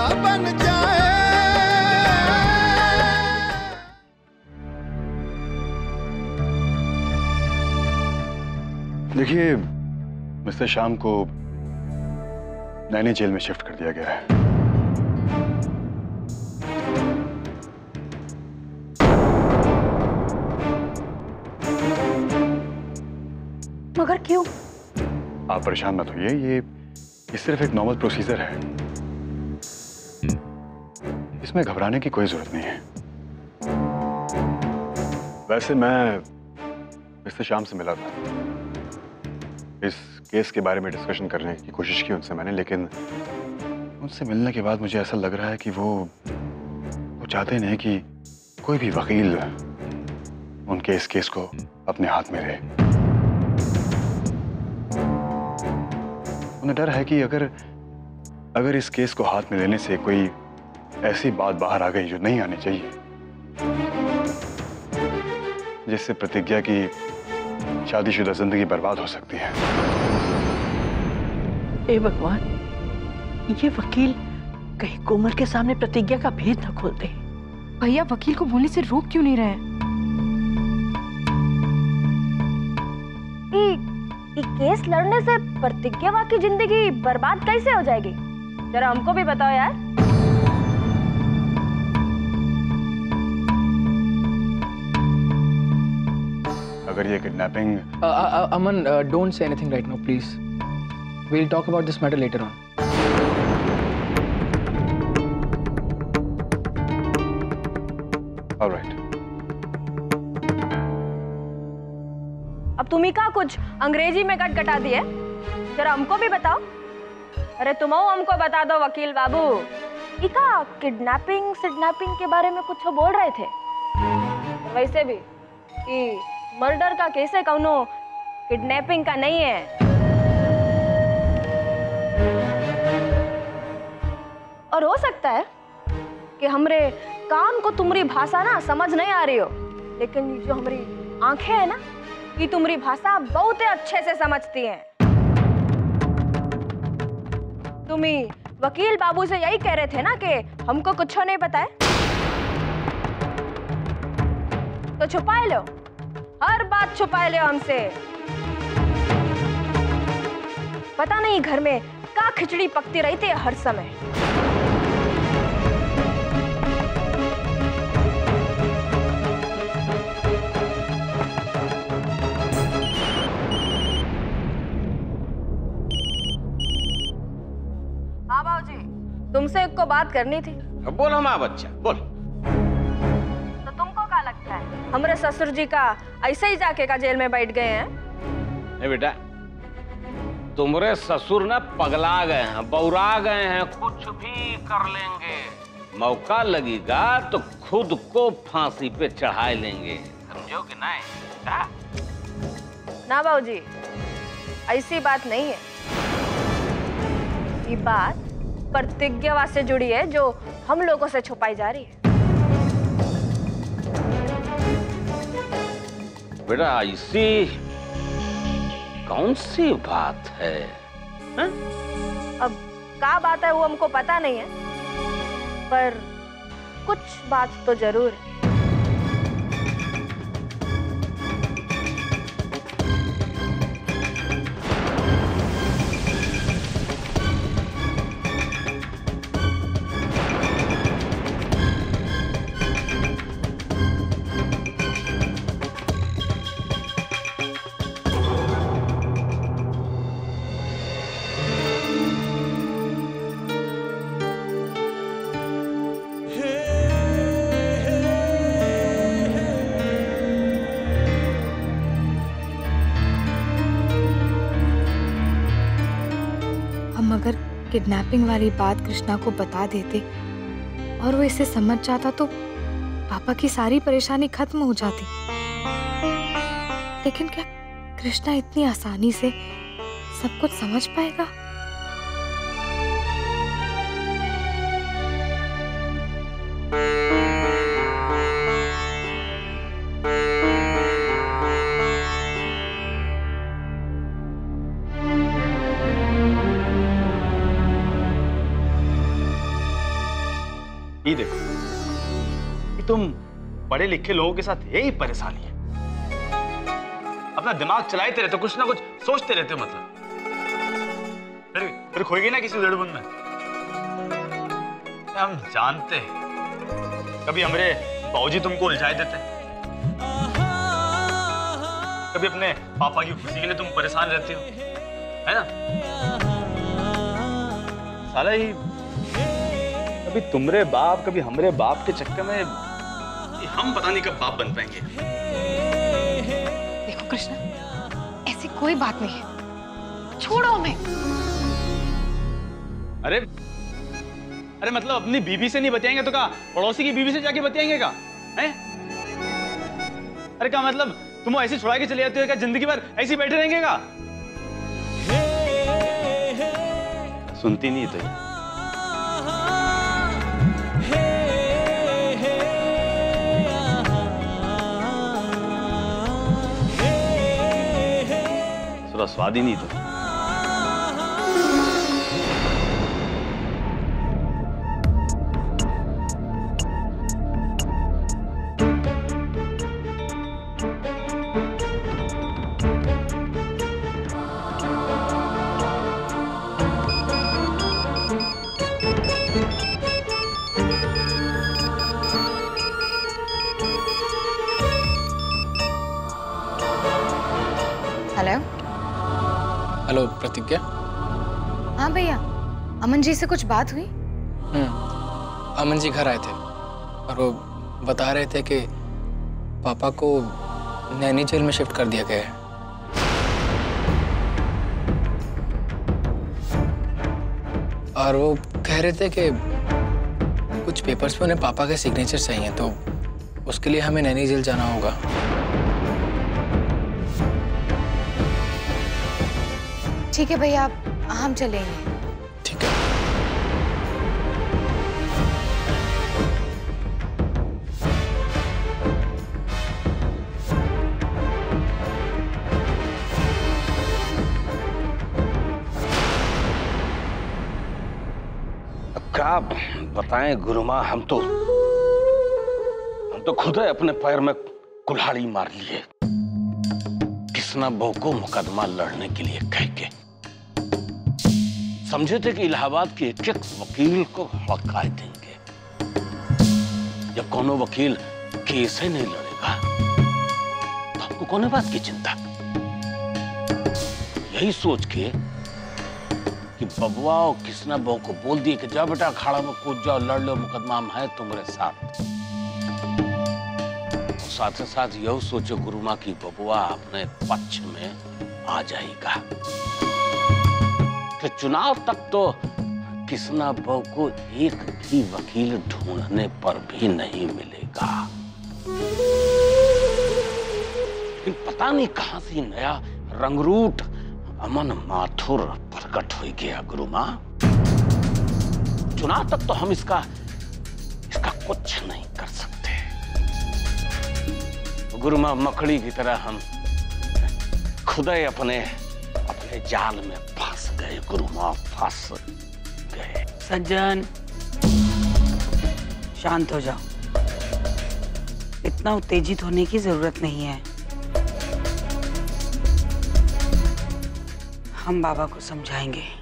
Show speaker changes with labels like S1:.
S1: क्या बन जाए।
S2: देखिए मिस्टर शाम को नैनी जेल में शिफ्ट कर दिया गया है।
S3: मगर क्यों?
S2: आप परेशान मत होइए ये ये सिर्फ़ एक नॉर्मल प्रोसीजर है। इसमें घबराने की कोई ज़रूरत नहीं है। वैसे मैं मिस्टर श्याम से मिला था। इस केस के बारे में डिस्कशन करने की कोशिश की उनसे मैंने, लेकिन उनसे मिलने के बाद मुझे ऐसा लग रहा है कि वो वो चाहते नहीं कि कोई भी वकील उनके इस केस को अपने हाथ में रहे उन्हें डर है कि अगर अगर इस केस को हाथ में लेने से कोई ऐसी बात बाहर आ गई जो नहीं आनी चाहिए। जिससे प्रतिज्ञा की शादीशुदा ज़िंदगी बर्बाद हो सकती है।
S4: ए भगवान ये वकील कहीं कोमल के सामने प्रतिज्ञा का भेद न खोल दे
S5: भैया वकील को बोलने से रोक क्यों नहीं रहे? हैं?
S3: केस लड़ने से प्रतिज्ञा की ज़िंदगी बर्बाद कैसे हो जाएगी? जरा हमको भी बताओ यार।
S2: अगर ये kidnapping
S6: uh, Aman, uh, don't say anything right now, please. We'll talk about this matter
S2: alright
S3: अब तुम ही का कुछ अंग्रेज़ी में कट कटा दिए? जरा हमको भी बताओ। अरे तुम हमको बता दो वकील बाबू। इका किडनैपिंग सिडनैपिंग के बारे में कुछ बोल रहे थे? वैसे भी कि मर्डर का केस है, कौनो? किडनैपिंग का नहीं है। और हो सकता है कि हमरे कान को तुम्हारी भाषा ना समझ नहीं आ रही हो, लेकिन जो हमारी आँखें है ना, ये तुम्हारी भाषा बहुत ही अच्छे से समझती हैं। तुम ही वकील बाबू से यही कह रहे थे ना कि हमको कुछ नहीं पता है। तो छुपा लो। हर बात छुपाए लो हमसे। पता नहीं घर में का खिचड़ी पकती रही थी हर समय। हाँ तुमसे एक को बात करनी थी।
S7: बोल हमारा बच्चा, बोल।
S3: हमारे ससुर जी का ऐसे ही जाके का जेल में बैठ गए हैं।
S7: नहीं बेटा तुम्हारे ससुर ना पगला गए हैं बौरा गए हैं कुछ भी कर लेंगे। मौका लगेगा तो खुद को फांसी पे चढ़ा लेंगे। समझो कि नहीं?
S3: ना बाबूजी ऐसी बात नहीं है। ये बात प्रतिज्ञा से जुड़ी है जो हम लोगों से छुपाई जा रही है।
S7: बेटा, ऐसी कौन सी बात है हा?
S3: अब का बात है वो हमको पता नहीं है, पर कुछ बात तो ज़रूर है
S5: किडनैपिंग वाली बात कृष्णा को बता देते। और वो इसे समझ जाता तो पापा की सारी परेशानी खत्म हो जाती। लेकिन क्या कृष्णा इतनी आसानी से सब कुछ समझ पाएगा?
S1: ये देखो, कि तुम पढ़े लिखे लोगों के साथ यही परेशानी है। अपना दिमाग चलाते रहते हो, कुछ ना कुछ सोचते रहते हो मतलब। फिर फिर खोएगी ना किसी उधड़बुन में? हम जानते हैं। कभी हमारे बाबूजी तुमको उलझाए देते हैं। कभी अपने पापा की खुशी के लिए तुम परेशान रहते हो। है ना? साला ही कभी तुमरे बाप कभी हमरे बाप के चक्कर में हम पता नहीं कब बाप बन पाएँगे।
S5: देखो कृष्णा ऐसी कोई बात नहीं है। छोड़ो हमें
S1: अरे अरे मतलब अपनी बीबी से नहीं बतियाएँगे तो क्या पड़ोसी की बीबी से जाके बतियाएँगे क्या हैं? अरे क्या मतलब तुम ऐसे छुड़ा के चले जाते हो क्या? ज़िंदगी भर ऐसे बैठे रहेंगे क्या सुनती नहीं तो थोड़ा स्वाद ही नहीं तो
S5: हेलो
S6: प्रतिज्ञा।
S5: हाँ भैया अमन जी से कुछ बात हुई?
S6: हम्म अमन जी घर आए थे और वो बता रहे थे कि पापा को नैनी जेल में शिफ्ट कर दिया गया है। और वो कह रहे थे कि कुछ पेपर्स पे उन्हें पापा के सिग्नेचर चाहिए तो उसके लिए हमें नैनी जेल जाना होगा।
S5: ठीक है भैया, आप, हम चलेंगे।
S6: ठीक है।
S7: क्या बताएँ गुरुमा हम तो हम तो खुद ही अपने पैर में कुल्हाड़ी मार लिए किसना बहू को मुकदमा लड़ने के लिए कह के समझे थे कि इलाहाबाद के एक एक वकील को हड़काए देंगे। जब कोनो वकील केस ही नहीं लड़ेगा तो हमको कोने बात की चिंता? यही सोच के कि बबुआ और किसना बहू को बोल दिए कि जाओ बेटा अखाड़ा में कूद जाओ, लड़ लो, मुकदमा है तुम्हारे साथ। साथ ही साथ यह सोचो गुरुमा की बबुआ अपने पक्ष में आ जाएगा। कि चुनाव तक तो किसना बहू को एक भी वकील ढूँढने पर भी नहीं मिलेगा। लेकिन पता नहीं कहाँ से नया रंगरूट अमन माथुर प्रकट हो गया, गुरु माँ। चुनाव तक तो हम इसका इसका कुछ नहीं कर सकते। गुरु माँ मकड़ी की तरह हम खुद अपने अपने जाल में फंस गए गुरु फंस गए।
S8: सज्जन शांत हो जाओ। इतना उत्तेजित होने की ज़रूरत नहीं है। हम बाबा को समझाएँगे।